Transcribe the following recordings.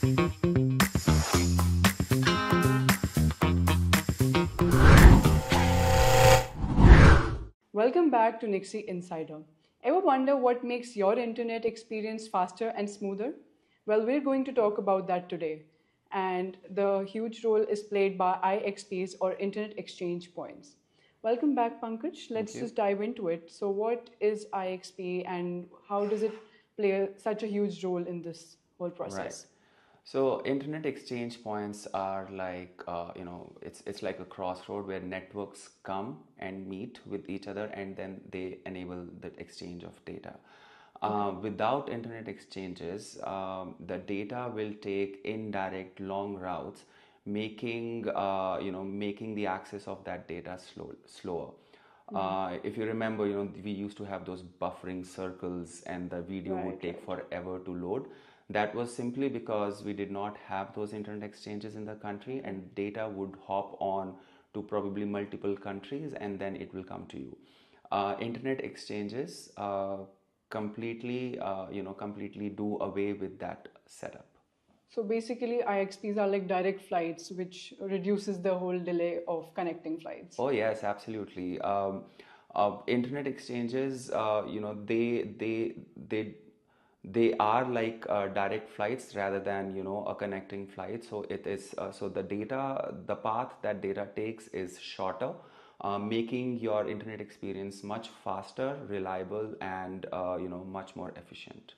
Welcome back to NIXI Insider. Ever wonder what makes your internet experience faster and smoother? Well, we're going to talk about that today. And the huge role is played by IXPs or Internet Exchange Points. Welcome back, Pankaj. Let's just dive into it. So, what is IXP and how does it play such a huge role in this whole process? So internet exchange points are like uh, you know it's it's like a crossroad where networks come and meet with each other and then they enable the exchange of data. Uh, without internet exchanges, um, the data will take indirect long routes, making uh, you know making the access of that data slow, slower. Uh, if you remember, you know we used to have those buffering circles, and the video would Right, take forever to load. That was simply because we did not have those internet exchanges in the country, and data would hop on to probably multiple countries, and then it will come to you. Uh, internet exchanges uh, completely, uh, you know, completely do away with that setup. So, basically, IXPs are like direct flights, which reduces the whole delay of connecting flights. Oh yes, absolutely. Um, uh, internet exchanges, uh, you know, they they they they are like uh, direct flights rather than you know a connecting flight. So it is uh, so the data, the path that data takes is shorter, uh, making your internet experience much faster, reliable, and uh, you know much more efficient.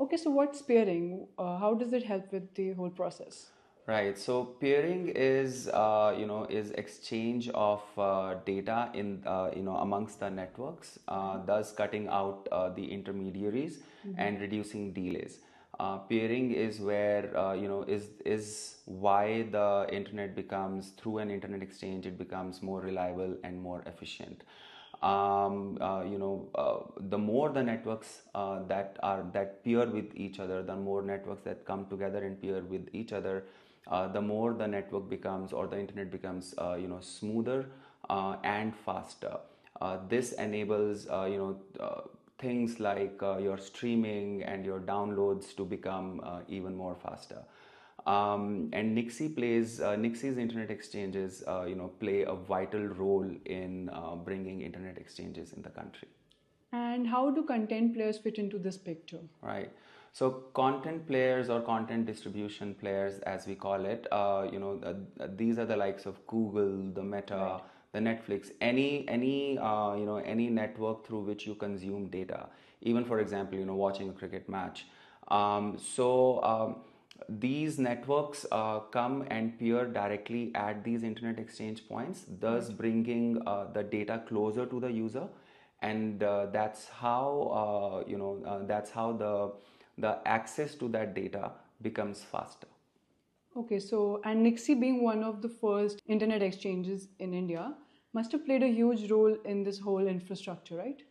Okay, so what's peering? Uh, how does it help with the whole process? Right. So peering is, uh, you know, is exchange of uh, data in, uh, you know, amongst the networks, uh, thus cutting out uh, the intermediaries and reducing delays. Uh, peering is where, uh, you know, is is why the internet becomes through an internet exchange, it becomes more reliable and more efficient um, uh, you know, uh, the more the networks uh, that are that peer with each other, the more networks that come together and peer with each other, uh, the more the network becomes or the internet becomes, uh, you know, smoother uh, and faster. Uh, this enables, uh, you know. Uh, things like uh, your streaming and your downloads to become uh, even more faster um, and NIXI plays uh, NIXI's internet exchanges, uh, you know, play a vital role in uh, bringing internet exchanges in the country. And how do content players fit into this picture? Right. So content players or content distribution players, as we call it, uh, you know, uh, these are the likes of Google, the Meta, the Netflix, any any uh, you know any network through which you consume data. Even for example, you know, watching a cricket match. Um, so. Um, these networks uh, come and peer directly at these internet exchange points, thus bringing uh, the data closer to the user, and uh, that's how uh, you know uh, that's how the the access to that data becomes faster. Okay, so and NIXI being one of the first internet exchanges in India must have played a huge role in this whole infrastructure, right?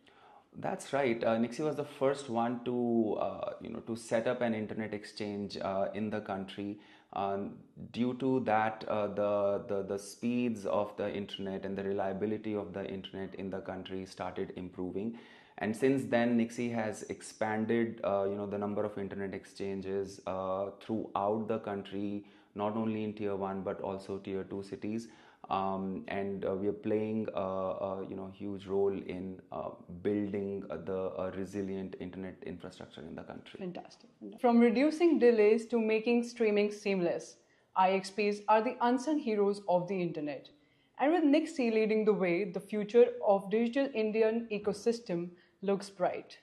That's right. Uh, NIXI was the first one to, uh, you know, to set up an internet exchange uh, in the country. Um, due to that, uh, the, the the speeds of the internet and the reliability of the internet in the country started improving. And since then, NIXI has expanded, uh, you know, the number of internet exchanges uh, throughout the country, not only in tier one but also tier two cities um, and uh, we are playing a, a you know huge role in uh, building uh, the uh, resilient internet infrastructure in the country. Fantastic. From reducing delays to making streaming seamless, IXPs are the unsung heroes of the internet. And with NIXI leading the way, the future of digital Indian ecosystem looks bright.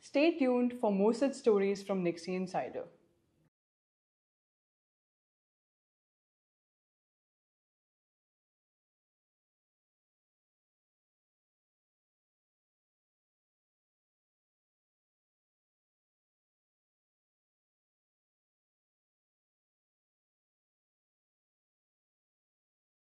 Stay tuned for more such stories from NIXI Insider.